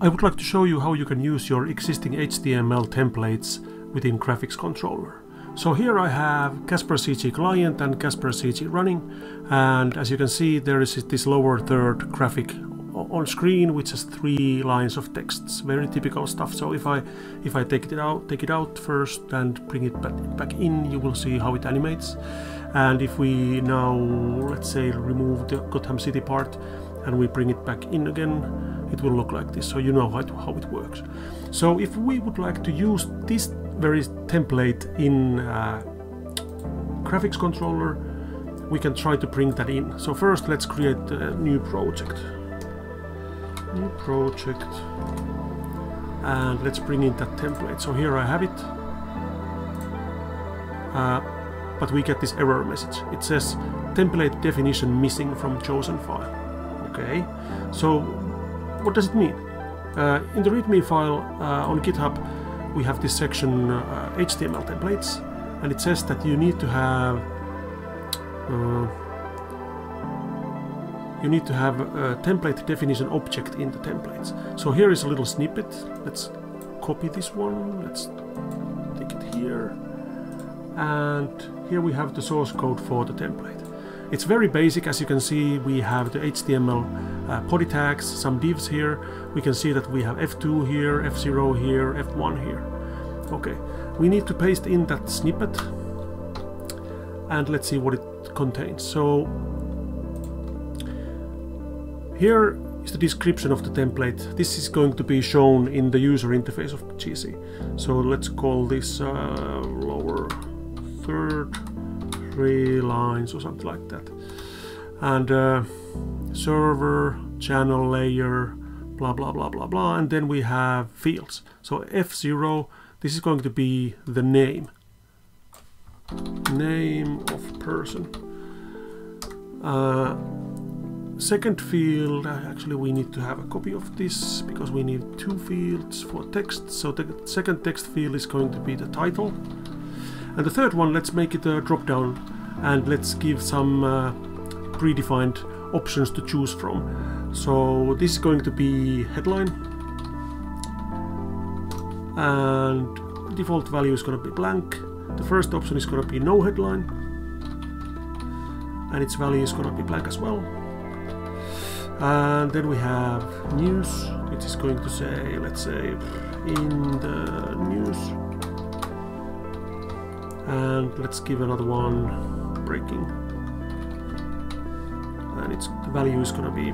I would like to show you how you can use your existing HTML templates within Graphics Controller. So here I have CasparCG client and CasparCG running and as you can see there is this lower third graphic on screen which has three lines of texts. Very typical stuff. So if I if I take it out take it out first and bring it back, back in you will see how it animates. And if we now let's say remove the Gotham City part and we bring it back in again it will look like this. So you know how it, how it works. So if we would like to use this very template in uh, graphics controller we can try to bring that in. So first let's create a new project. New project. And let's bring in that template. So here I have it. Uh, but we get this error message. It says template definition missing from chosen file okay so what does it mean uh, in the readme file uh, on github we have this section HTML uh, templates and it says that you need to have uh, you need to have a template definition object in the templates. So here is a little snippet. Let's copy this one. Let's take it here. And here we have the source code for the template. It's very basic, as you can see, we have the HTML uh, body tags, some divs here. We can see that we have F2 here, F0 here, F1 here. Okay, we need to paste in that snippet and let's see what it contains. So here is the description of the template. This is going to be shown in the user interface of GC. So let's call this uh, lower third three lines or something like that. And uh, server, channel layer, blah blah blah blah blah. And then we have fields. So F0, this is going to be the name. Name of person. Uh, second field, uh, actually we need to have a copy of this because we need two fields for text. So the second text field is going to be the title. And the third one, let's make it a drop down and let's give some uh, predefined options to choose from. So this is going to be headline. And default value is going to be blank. The first option is going to be no headline. And its value is going to be blank as well. And then we have news. It is going to say let's say in the news. And let's give another one breaking. And its the value is going to be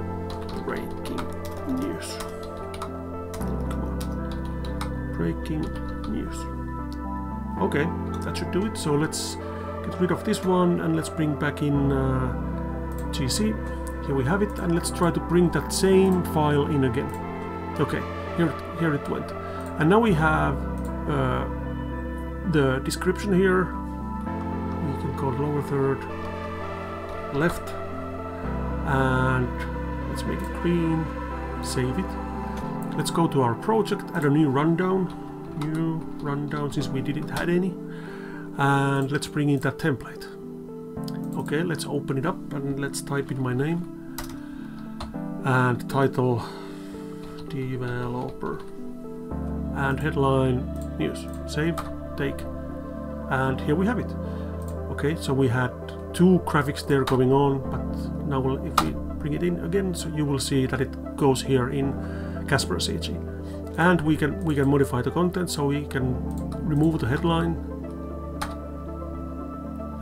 breaking news come on. Breaking news okay that should do it. So let's get rid of this one and let's bring back in uh, GC here we have it, and let's try to bring that same file in again. Okay, here, here it went. And now we have uh, the description here. Go lower third, left, and let's make it green, save it. Let's go to our project, add a new rundown, new rundown since we didn't had any, and let's bring in that template. Okay, let's open it up and let's type in my name and title developer and headline news. Save take and here we have it okay so we had two graphics there going on but now we'll, if we bring it in again so you will see that it goes here in CasparCG and we can we can modify the content so we can remove the headline.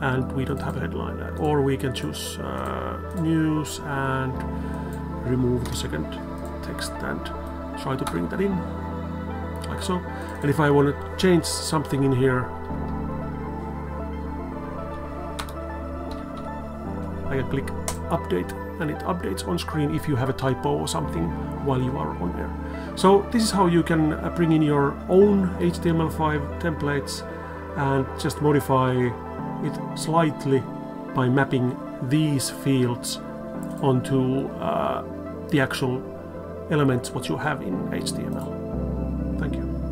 And we don't have a headline or we can choose uh, news and remove the second text and try to bring that in like so. And if I want to change something in here I click update and it updates on screen if you have a typo or something while you are on air. So this is how you can uh, bring in your own HTML5 templates and just modify it slightly by mapping these fields onto uh, the actual elements what you have in HTML. Thank you.